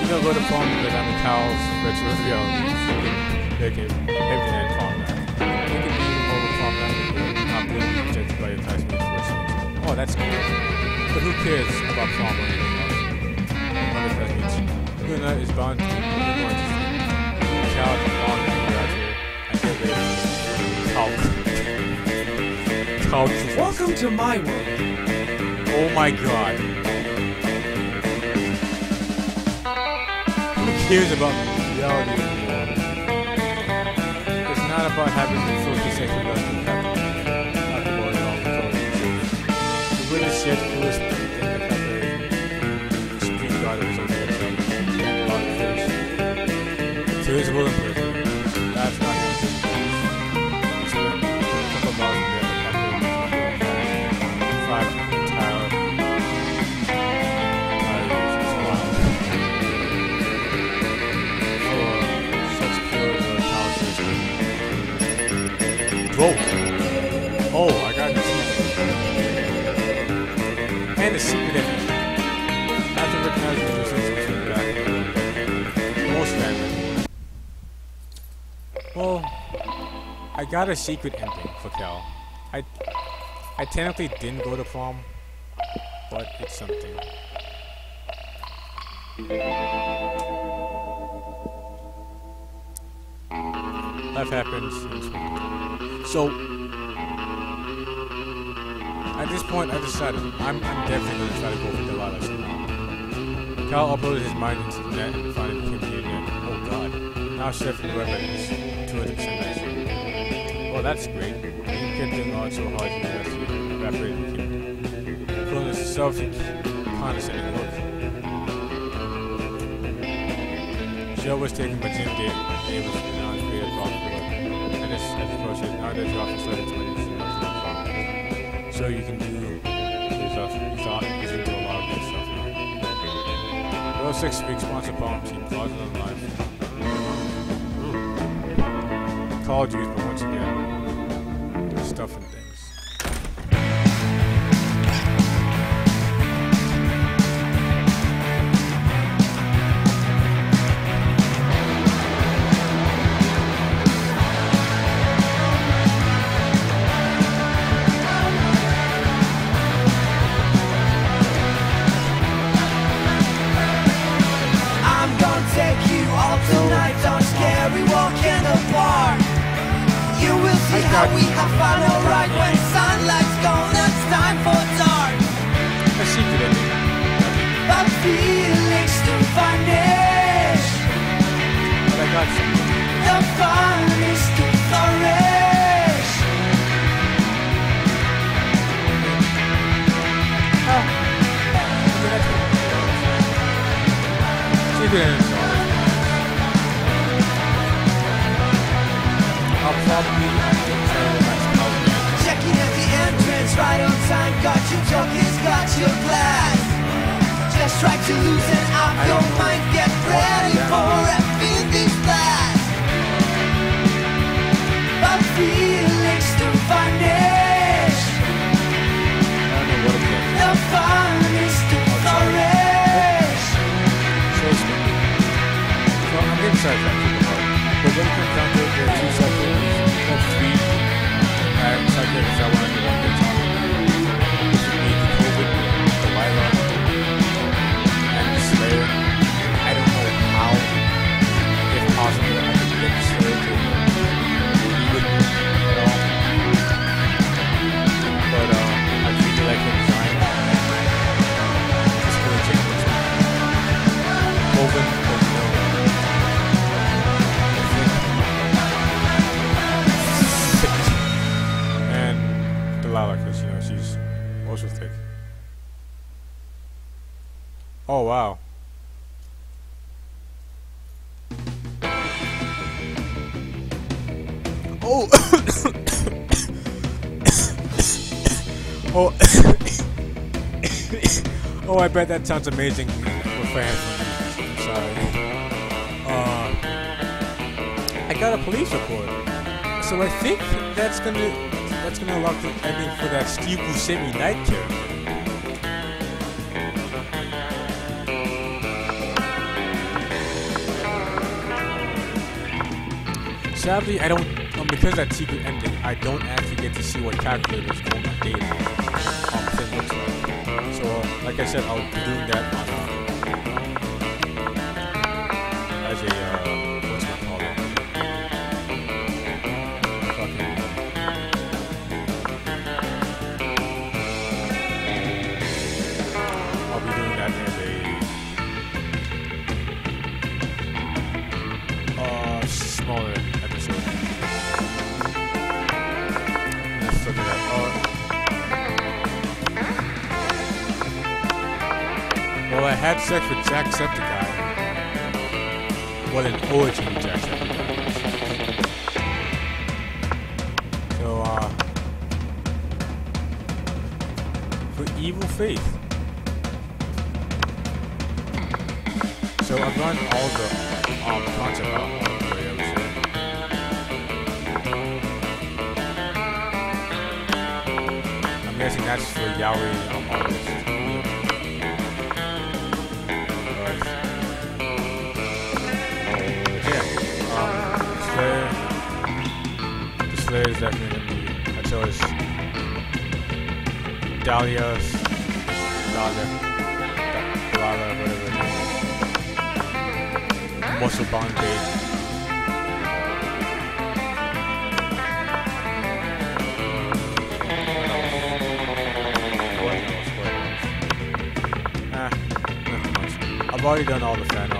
You don't go to farm because I'm a cow's virtual. They can uh, everything farm that. You can be more of a farm that because not being rejected by your classmates. Oh, that's cool. But who cares about farm or anything else? Other classmates. Luna is bound to be going to sleep. The child is bound to graduate and get ready to talk. Talk to
Welcome to my world.
Oh my god. Who cares about reality anymore? It's not about having the filthy sexual Whoa! Oh, I got secret. And the secret ending. I to recognize the difference between that. Most. Well, I got a secret ending for Cal. I I technically didn't go to prom, but it's something. Life happens. So, at this point, I decided I'm, I'm definitely going to try to go for Delilah's. Cal uploaded his mind into the net and finally became the internet. Oh god. Now Chef and web is 200% nicer. Well, that's great. You can think on so hard you have to evaporate and keep pulling a selfish, condescending look. Joe was taken by Jim Dave. A process, now that you often started to make it So you can do this off, you thought you can do a lot of good stuff now. Those six weeks sponsor bomb team, on life. Mm. Call Duty, but once again, bet that sounds amazing for fans. Sorry. Uh, I got a police report, so I think that's gonna that's gonna unlock the ending for that Steve Buscemi Night character. Sadly, I don't, um, because that secret ending, I don't actually get to see what calculator like I said, I'll be doing that on had sex with Jacksepticeye. What an of Jacksepticeye. So, uh, for evil faith. So I've run all the um, concept out all the. I'm guessing that's for Yaoi um, artists. The is definitely gonna be. I chose Dahlia's, Dahlia, Da- Dahlia, whatever it is. Muscle bondage. Else? What? Ah. I've already done all the fan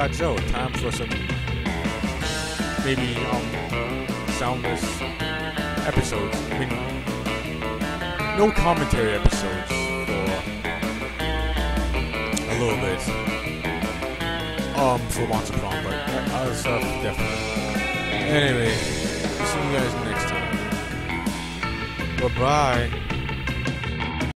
got Joe. Time for some maybe um soundless episodes. I mean, no commentary episodes for a little bit. Um, for Monster Prom, but other stuff definitely. Anyway, see you guys next time. Bye bye.